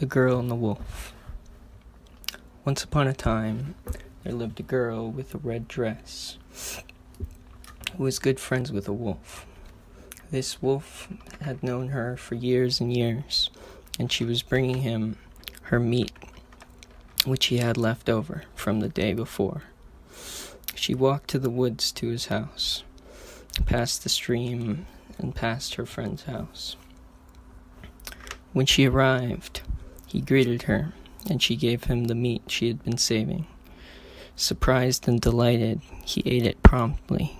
The Girl and the Wolf. Once upon a time, there lived a girl with a red dress who was good friends with a wolf. This wolf had known her for years and years, and she was bringing him her meat, which he had left over from the day before. She walked to the woods to his house, past the stream, and past her friend's house. When she arrived, he greeted her, and she gave him the meat she had been saving. Surprised and delighted, he ate it promptly,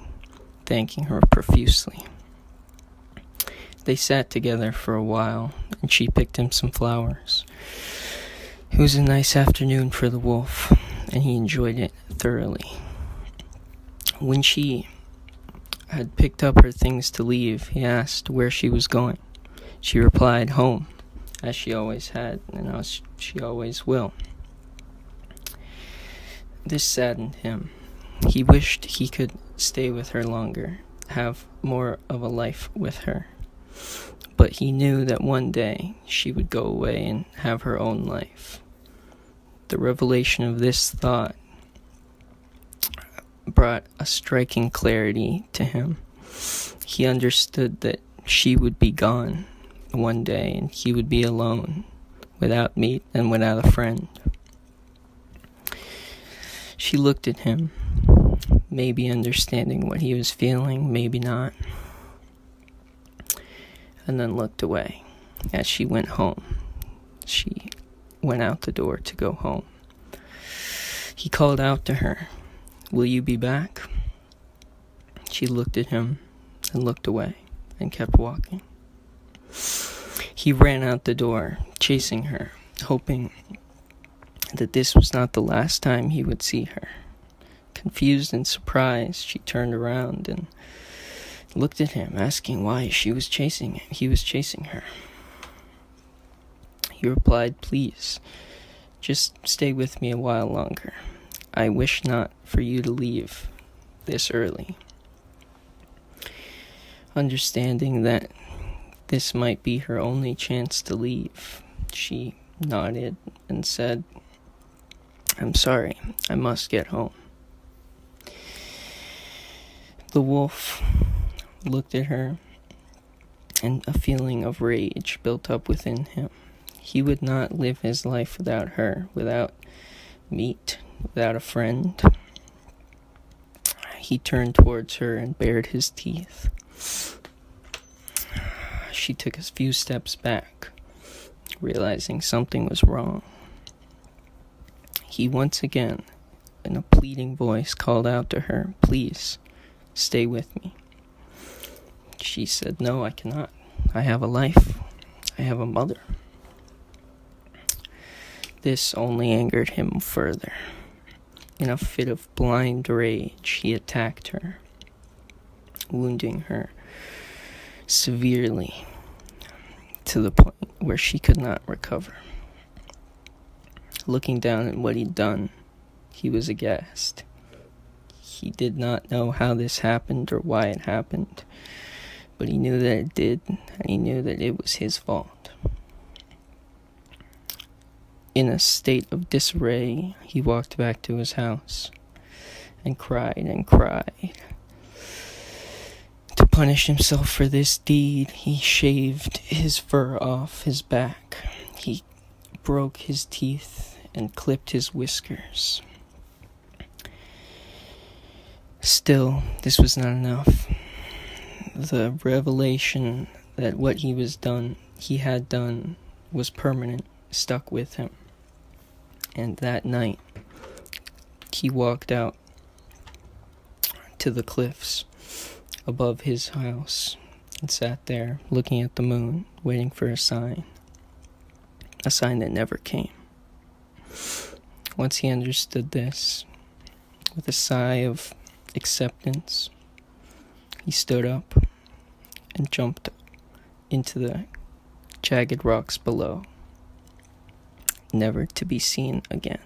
thanking her profusely. They sat together for a while, and she picked him some flowers. It was a nice afternoon for the wolf, and he enjoyed it thoroughly. When she had picked up her things to leave, he asked where she was going. She replied, Home as she always had and as she always will. This saddened him. He wished he could stay with her longer, have more of a life with her. But he knew that one day she would go away and have her own life. The revelation of this thought brought a striking clarity to him. He understood that she would be gone one day and he would be alone, without meat and without a friend. She looked at him, maybe understanding what he was feeling, maybe not, and then looked away as she went home. She went out the door to go home. He called out to her, Will you be back? She looked at him and looked away and kept walking. He ran out the door, chasing her, hoping that this was not the last time he would see her. Confused and surprised, she turned around and looked at him, asking why she was chasing him. He was chasing her. He replied, Please, just stay with me a while longer. I wish not for you to leave this early. Understanding that this might be her only chance to leave. She nodded and said, I'm sorry, I must get home. The wolf looked at her, and a feeling of rage built up within him. He would not live his life without her, without meat, without a friend. He turned towards her and bared his teeth she took a few steps back, realizing something was wrong. He once again, in a pleading voice, called out to her, Please, stay with me. She said, No, I cannot. I have a life. I have a mother. This only angered him further. In a fit of blind rage, he attacked her, wounding her severely to the point where she could not recover. Looking down at what he'd done, he was aghast. He did not know how this happened or why it happened, but he knew that it did, and he knew that it was his fault. In a state of disarray, he walked back to his house and cried and cried punish himself for this deed, he shaved his fur off his back. He broke his teeth and clipped his whiskers. Still, this was not enough. The revelation that what he was done, he had done, was permanent, stuck with him. And that night, he walked out to the cliffs above his house and sat there looking at the moon, waiting for a sign. A sign that never came. Once he understood this, with a sigh of acceptance, he stood up and jumped into the jagged rocks below, never to be seen again.